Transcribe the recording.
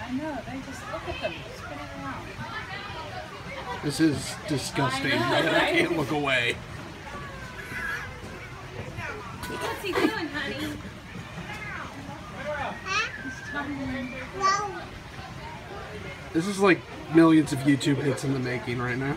I know. They just look at them spinning around. This is disgusting. I know, I can't look away. What's he doing, honey? He's. This is like millions of YouTube hits in the making right now.